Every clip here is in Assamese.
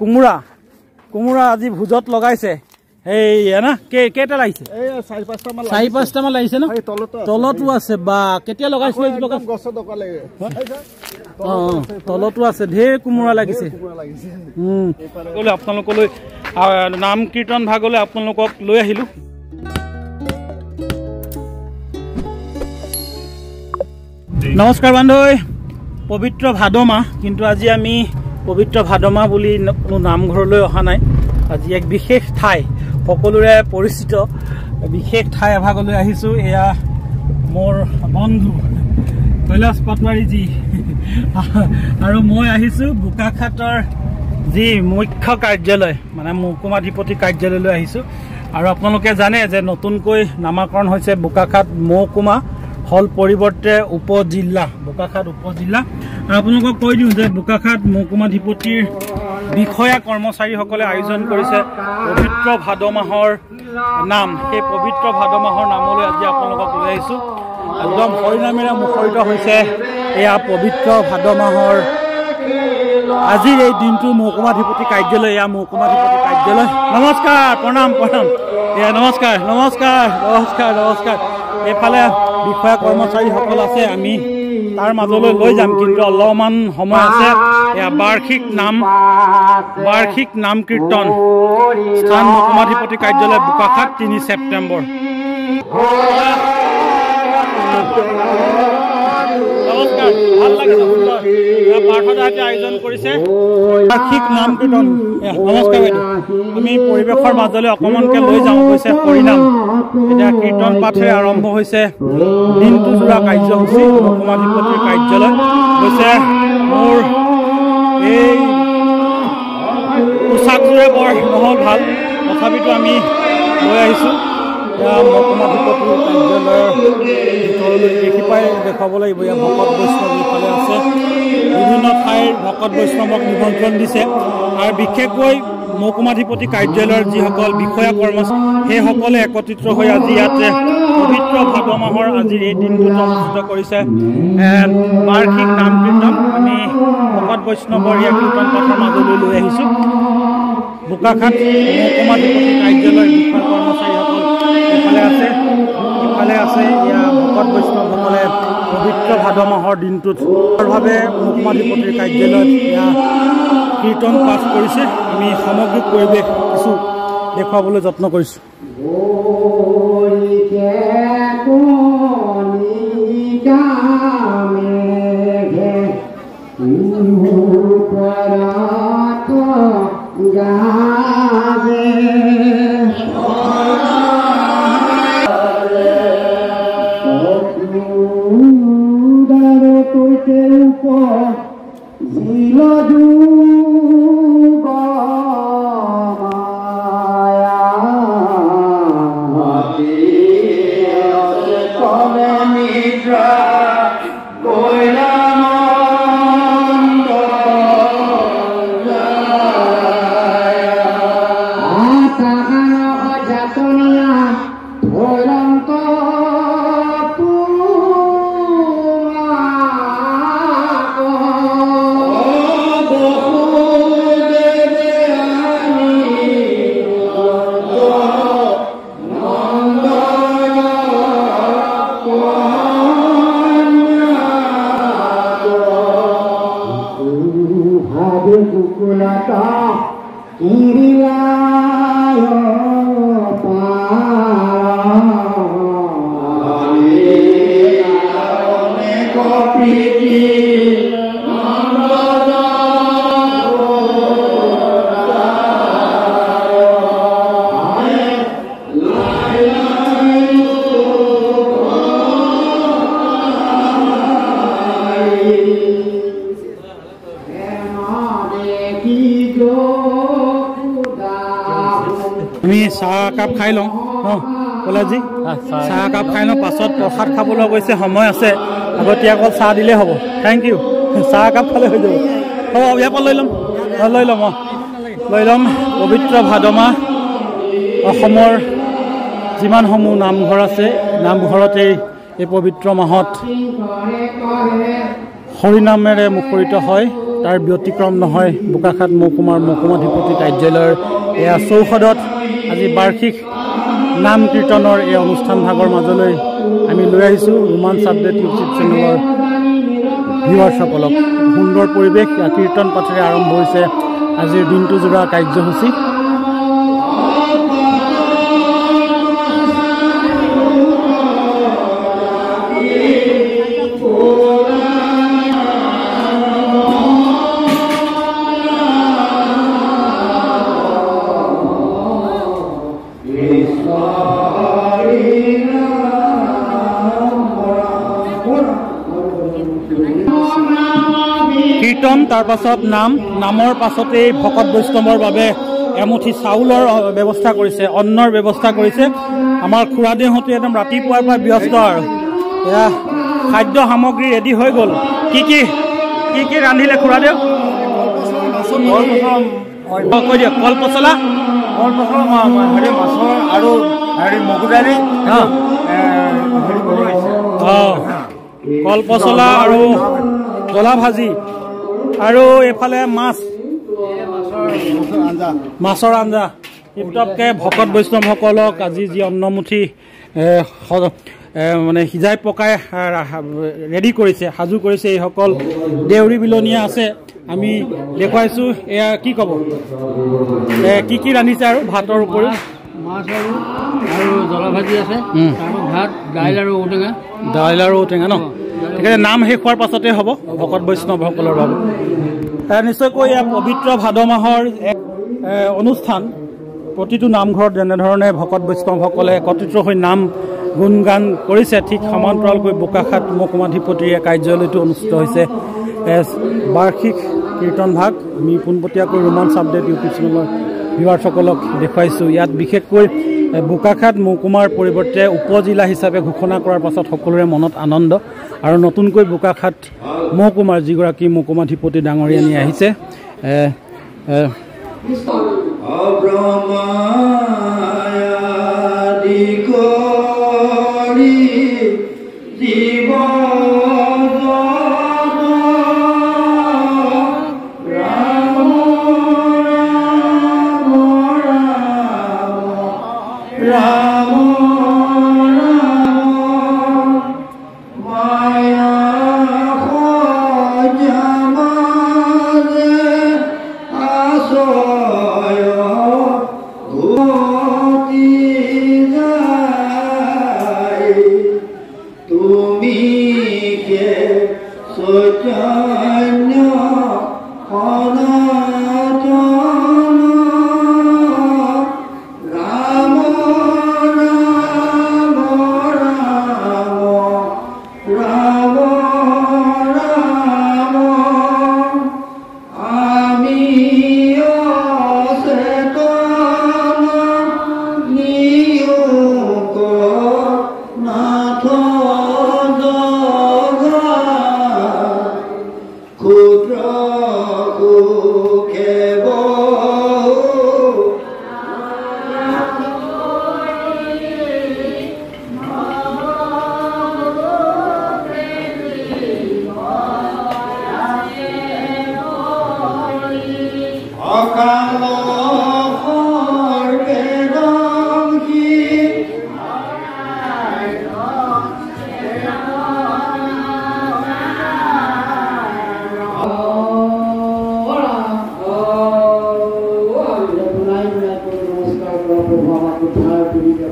কোমোৰা। কোমোৰা আজি ভোজত লগাইছে। না কেইটা লাগিছে? চাৰি পাঁচটামান লাগিছে। ন? তলতো আছে। বা কেতিয়া লগাইছিলে অঁ তলতো আছে ঢেৰ কোমোৰা লাগিছে। আপোনালোকলৈ নাম কীৰ্তন ভাগলৈ আপোনালোকক লৈ আহিলোঁ। নমস্কাৰ বান্ধৱী পবিত্ৰ ভাদ মাহ কিন্তু আজি আমি পবিত্ৰ ভাদ মাহ বুলি কোনো নামঘৰলৈ অহা নাই। আজি এক বিশেষ ঠাই। সকলোৰে পৰিচিত। বিশেষ ঠাই এভাগলৈ আহিছোঁ। এয়া মোৰ বন্ধু কৈলাশ পাটৱাৰীজী। আৰু মই আহিছোঁ বোকাখাটৰ যি মুখ্য কাৰ্যালয় মানে মহকুমাধিপতি কাৰ্যালয়লৈ আহিছোঁ। আৰু আপোনালোকে জানে যে নতুনকৈ নামাকৰণ হৈছে বোকাখাট মহকুমা। হল পৰিৱৰ্তে উপ জিলা বোকাখাট উপ জিলা আৰু আপোনালোকক কৈ দিওঁ যে বোকাখাট মহকুমাধিপতিৰ বিষয়া কৰ্মচাৰীসকলে আয়োজন কৰিছে পবিত্ৰ ভাদ মাহৰ নাম। সেই পবিত্ৰ ভাদ মাহৰ নামলৈ আজি আপোনালোকক লৈ আহিছোঁ। একদম হৰিনামেৰে মুখৰিত হৈছে এয়া পবিত্ৰ ভাদ মাহৰ। আজিৰ এই দিনটো মহকুমাধিপতি কাৰ্যালয় এয়া মহকুমাধিপতি কাৰ্যালয়। নমস্কাৰ প্ৰণাম প্ৰণাম। এয়া নমস্কাৰ নমস্কাৰ নমস্কাৰ নমস্কাৰ। এইফালে বিষয়া কৰ্মচাৰীসকল আছে আমি তাৰ মাজলৈ লৈ যাম কিন্তু অলপমান সময় আছে। এয়া বাৰ্ষিক নাম বাৰ্ষিক নাম কীৰ্তন। স্থান মহকুমাধিপতি কাৰ্যালয় বোকাখাট তিনি ছেপ্টেম্বৰ। পাৰ্থদাহঁতে আয়োজন কৰিছে। নাম কীৰ্তন। নমস্কাৰ বাইদেউ। আমি পৰিৱেশৰ মাজলৈ অকণমানকৈ লৈ যাওঁ গৈছে হৰিনাম এতিয়া কীৰ্তন পাঠেৰে আৰম্ভ হৈছে। দিনটো যোৰা কাৰ্যসূচী মহকুমাধিপতিৰ কাৰ্যালয়। হৈছে মোৰ এই পোচাকযোৰে বৰ নহ'ল ভাল। তথাপিতো আমি লৈ আহিছোঁ। মহকুমাধিপতিৰ কাৰ্যালয়ৰ দেখি পাই দেখুৱাব লাগিব। ইয়াত ভকত বৈষ্ণৱ ইফালে আছে। বিভিন্ন ঠাইৰ ভকত বৈষ্ণৱক নিমন্ত্ৰণ দিছে। আৰু বিশেষকৈ মহকুমাধিপতি কাৰ্যালয়ৰ যিসকল বিষয়া কৰ্মচাৰী সেইসকলে একত্ৰিত হৈ আজি ইয়াতে পবিত্ৰ ভাদ মাহৰ আজিৰ এই দিনটোত অনুষ্ঠিত কৰিছে। বাৰ্ষিক নাম কীৰ্তন আমি ভকত বৈষ্ণৱৰ ইয়াৰ কীৰ্তন পাঠৰ মাজলৈ লৈ আহিছোঁ। বোকাখাট মহকুমাধিপতি কাৰ্যালয়ৰ বিষয়া কৰ্মচাৰীসকল ইফালে আছে। ইফালে আছে এয়া ভকত বৈষ্ণৱসকলে পবিত্ৰ ভাদ মাহৰ দিনটোত সুন্দৰভাৱে মহকুমাধিপতিৰ কাৰ্যালয়ত এয়া কীৰ্তন পাঠ কৰিছে। আমি সামগ্ৰিক পৰিৱেশ কিছু দেখুৱাবলৈ যত্ন কৰিছোঁ। আমি চাহ একাপ খাই লওঁ। ন কলাজী চাহ একাপ খাই লওঁ পাছত প্ৰসাদ খাবলৈ গৈছে সময় আছে। আগতীয়াকৈ চাহ দিলেই হ'ব। থেংক ইউ চাহ একাপ খালে হৈ যাব। হ'ব ইয়াৰ পৰা লৈ ল'ম। অঁ লৈ ল'ম অঁ। লৈ ল'ম পবিত্ৰ ভাদ মাহ অসমৰ যিমানসমূহ নামঘৰ আছে নামঘৰতেই এই পবিত্ৰ মাহত হৰিনামেৰে মুখৰিত হয়। তাৰ ব্যতিক্ৰম নহয়। বোকাখাট মহকুমাৰ মহকুমাধিপতি কাৰ্যালয়ৰ এয়া চৌহদত আজি বাৰ্ষিক নাম কীৰ্তনৰ এই অনুষ্ঠান ভাগৰ মাজলৈ আমি লৈ আহিছোঁ। ৰোমাঞ্চ আপডেট ইউটিউব চেনেলৰ ভিউৱাৰ্ছসকলক। সুন্দৰ পৰিৱেশ কীৰ্তন পাঠেৰে আৰম্ভ হৈছে। আজিৰ দিনটো জোৰা কাৰ্যসূচী। তাৰ পাছত নাম নামৰ পাছতেই ভকত বৈষ্ণৱৰ বাবে এমুঠি চাউলৰ ব্যৱস্থা কৰিছে অন্নৰ ব্যৱস্থা কৰিছে। আমাৰ খুৰাদেউহঁতে একদম ৰাতিপুৱাৰ পৰা ব্যস্ত আৰু। এয়া খাদ্য সামগ্ৰী ৰেডি হৈ গ'ল। কি কি কি কি ৰান্ধিলে খুৰাদেউ? কৈ দিয়ক কল পচলা কল পচলা হেৰি মাছৰ আৰু হেৰি মগু দালি অ। এ, হেৰি বনাইছে অঁ। কল পচলা আৰু জলা ভাজি আৰু এইফালে মাছ। মাছৰ আঞ্জা। টিপটপকৈ ভকত বৈষ্ণৱসকলক আজি যি অন্নমুঠি মানে সিজাই পকাই ৰেডি কৰিছে সাজু কৰিছে এইসকল। দেউৰী বিলনীয়া আছে আমি দেখুৱাইছোঁ এয়া কি ক'ব? কি কি ৰান্ধিছে আৰু ভাতৰ উপৰিও? মাছ আৰু আৰু জলা ভাজি আছে ভাত দাইল আৰু ঔটেঙা। দাইল আৰু ঔটেঙা ন? তেখেতে নাম শেষ হোৱাৰ পাছতে হ'ব। ভকত বৈষ্ণৱসকলৰ বাবে। নিশ্চয়কৈ এয়া পবিত্ৰ ভাদ মাহৰ এক অনুষ্ঠান। প্ৰতিটো নামঘৰত যেনেধৰণে ভকত বৈষ্ণৱসকলে একত্ৰিত হৈ নাম গুণগান কৰিছে ঠিক সমান্তৰালকৈ বোকাখাট মহকুমাধিপতিৰ কাৰ্যালয়টো অনুষ্ঠিত হৈছে। বাৰ্ষিক কীৰ্তন ভাগ। আমি পোনপটীয়াকৈ ৰোমাঞ্চ আপডেট ইউটিউব চেনেলৰ ভিউৱাৰ্ছসকলক দেখুৱাইছোঁ। ইয়াত বিশেষকৈ এ, বোকাখাট মহকুমাৰ পৰিৱৰ্তে উপজিলা হিচাপে ঘোষণা কৰাৰ পাছত সকলোৰে মনত আনন্দ। আৰু নতুনকৈ বোকাখাট মহকুমাৰ যিগৰাকী মহকুমাধিপতি ডাঙৰীয়ানী আহিছে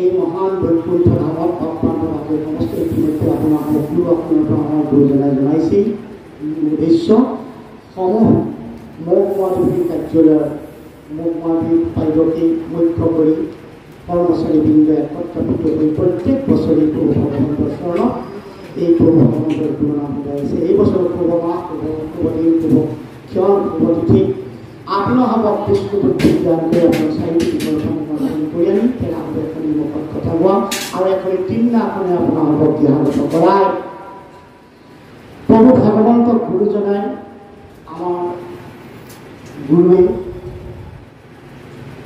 এই মহান বৈকুণ্ঠ ধামত ভক্তবান্ধৱ সমস্ত ইতিমধ্যে আপোনাৰ সকলো আপোনাৰ গুৰুজনাই জনাইছেই উদ্দেশ্য সমূহ মোক মাধৱী কাৰ্যালয়ৰ মোক মাধৱী পাৰিগতী মুখ্য কৰি কৰ্মচাৰীবৃন্দ একত্ৰিত হৈ প্ৰত্যেক বছৰে প্ৰভু ভগৱন্তৰ চৰণত এই প্ৰভু ভগৱন্তৰ গুণনাম বুজাইছে এই বছৰ প্ৰভু মাহ প্ৰভু প্ৰভুদিন প্ৰভু ক্ষণ প্ৰভু তিথি আপোনাৰ আপোনাসৱক জ্ঞানত কৰাই প্ৰভু ভগৱন্তক গুৰু জনাই আমাৰ গুৰুৱে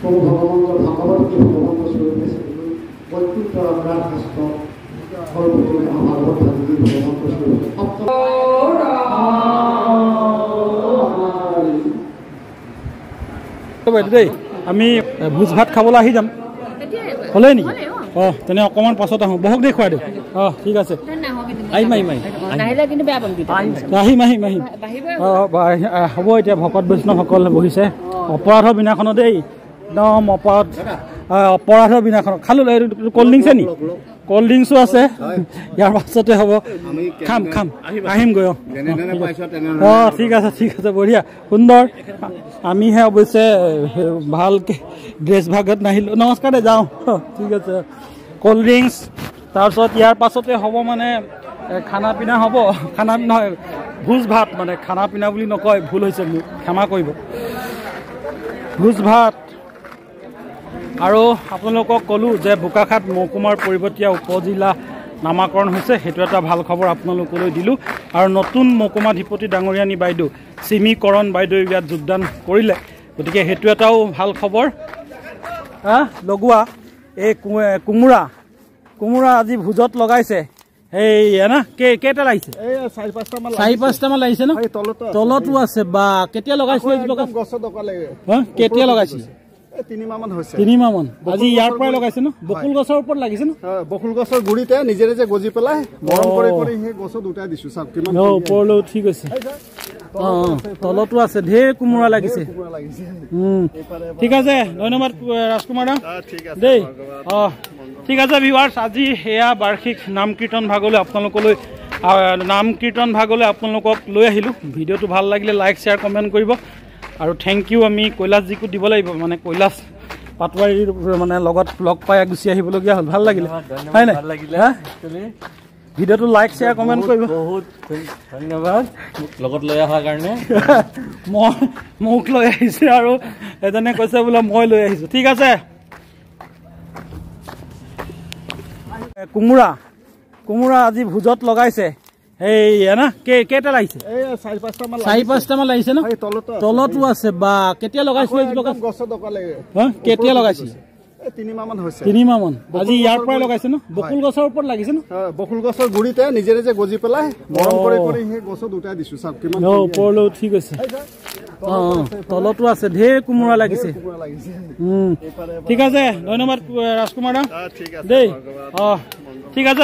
প্ৰভু ভগৱন্তৰ ভাগৱতী ভগৱন্ত স্বৰূপে বৈকুণ্ঠ ভাগৱতী ভগৱন্ত স্বৰূপে বাইদেউ দেই। আমি ভোজ ভাত খাবলৈ আহি যাম। হ'লেই নেকি? অঁ। তেনে অকণমান পাছত আহোঁ। বহক দেই খুৱাই দিওঁ অঁ ঠিক আছে। আহিম আহিম আহিম। অঁ হ'ব। এতিয়া ভকত বৈষ্ণৱসকল বহিছে। অপৰাধৰ বিনাখনত দেই। একদম অপৰাধ। আহ, অপৰাধৰ বিনাখনত খালো এইটো কল্ড ড্ৰিংকছে নি? কল্ড ড্ৰিংকছো আছে। ইয়াৰ পাছতে হ'ব। খাম খাম। আহিমগৈ অঁ। অঁ ঠিক আছে ঠিক আছে বঢ়িয়া। সুন্দৰ। আমিহে অৱশ্যে ভালকৈ ড্ৰেছ ভাগত নাহিলোঁ। নমস্কাৰ দে যাওঁ। অঁ, ঠিক আছে। কল্ড ড্ৰিংকছ তাৰপিছত ইয়াৰ পাছতে হ'ব মানে খানা পিনা হ'ব। খানা নহয় ভোজ ভাত মানে খানা পিনা বুলি নকয় ভুল হৈছে মোৰ ক্ষমা কৰিব। ভোজ ভাত আৰু আপোনালোকক ক'লোঁ যে বোকাখাট মহকুমাৰ পৰিৱৰ্তীয়া উপজিলা নামাকৰণ হৈছে সেইটো এটা ভাল খবৰ আপোনালোকলৈ দিলোঁ। আৰু নতুন মহকুমাধিপতি ডাঙৰীয়ানী বাইদেউ চিমিকৰণ বাইদেউ ইয়াত যোগদান কৰিলে। গতিকে সেইটো এটাও ভাল খবৰ। হা লগোৱা এই কোমোৰা কোমোৰা আজি ভোজত লগাইছে। এই না কেইটা লাগিছে? চাৰি পাঁচটামান লাগিছে। ন? তলতো আছে। বা কেতিয়া লগাইছিলে কেতিয়া লগাইছিলে? এই তিনিমাহ মান হৈছে। তিনিমাহ মান আজি ইয়াৰ গছৰ পৰাই গুৰি- লগাইছে ন? বকুল গছৰ ওপৰত লাগিছে ন? হয়, বকুল গছৰ গুৰিতে নিজে নিজে গজি পেলাই গৰম অ। কৰি কৰি সেই গছত উঠাই দিছো। চাওক কিমান ন ওপৰলৈ উঠি গৈছে। অঁ অঁ তলতো আছে ঢেৰ কোমোৰা লাগিছে। ঠিক আছে ধন্যবাদ ৰাজকুমাৰ দা। দেই অঁ ঠিক আছে ভিৱাৰ্ছ আজি বাৰ্ষিক নাম কীৰ্তন ভাগলৈ আপোনালোকলৈ নাম কীৰ্তন ভাগলৈ আপোনালোকক লৈ আহিলোঁ। ভিডিঅ'টো ভাল লাগিলে লাইক শ্বেয়াৰ কমেণ্ট কৰিব। আৰু থেংক ইউ আমি কৈলাশজীকো দিব লাগিব মানে কৈলাশ পাটোৱাৰীৰ মানে লগত লগ পাই গুচি আহিবলগীয়া হ'ল। ভাল লাগিলে। হয় নাই? ভিডিঅ'টো লাইক শ্বেয়াৰ কমেণ্ট কৰিব। বহুত ধন্যবাদ। মোক লগত লৈ অহাৰ কাৰণে। মই মোক লৈ আহিছে আৰু এজনে কৈছে বোলে মই লৈ আহিছোঁ। ঠিক আছে। কোমোৰা। কোমোৰা আজি ভোজত লগাইছে। না কেইটা লাগিছে? চাৰি পাঁচটামান ন? তলতো আছে। বা কেতিয়া লগাইছিলে কেতিয়া লগাইছিলে? হৈছে। আজি ইয়াৰ পৰাই লগাইছে ন? বকুল গছৰ ওপৰত লাগিছে ন? বকুল গছৰ গুৰিতে নিজে নিজে গজি পেলাই গৰম অ। কৰি কৰি সেই গছত উঠাই দিছো চাওক কিমান ন ওপৰলৈ উঠি গৈছে অঁ তলতো আছে ঢেৰ কোমোৰা লাগিছে। ঠিক আছে ধন্যবাদ ৰাজকুমাৰ দা ঠিক আছে দেই অঁ ঠিক আছে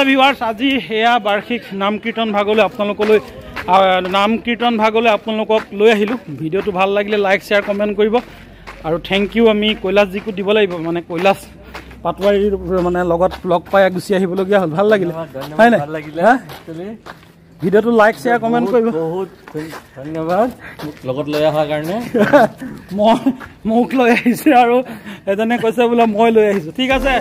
আজি সেয়া বাৰ্ষিক নাম কীৰ্তন ভাগলৈ আপোনালোকলৈ নাম কীৰ্তন ভাগলৈ আপোনালোকক লৈ আহিলোঁ। ভিডিঅ'টো ভাল লাগিলে লাইক শ্বেয়াৰ কমেণ্ট কৰিব। আৰু থেংক ইউ আমি কৈলাশজীকো দিব লাগিব মানে কৈলাশ পাটোৱাৰীৰ মানে লগত লগ পাই গুচি আহিবলগীয়া হ'ল। ভাল লাগিলে। হয় নাই? ভাল লাগিলে। হা? actually। ভিডিঅ'টো লাইক শ্বেয়াৰ কমেণ্ট কৰিব। বহুত ধন্যবাদ। মোক লগত লৈ অহাৰ কাৰণে। মই মোক লৈ আহিছে আৰু এজনে কৈছে বোলে মই লৈ আহিছোঁ। ঠিক আছে।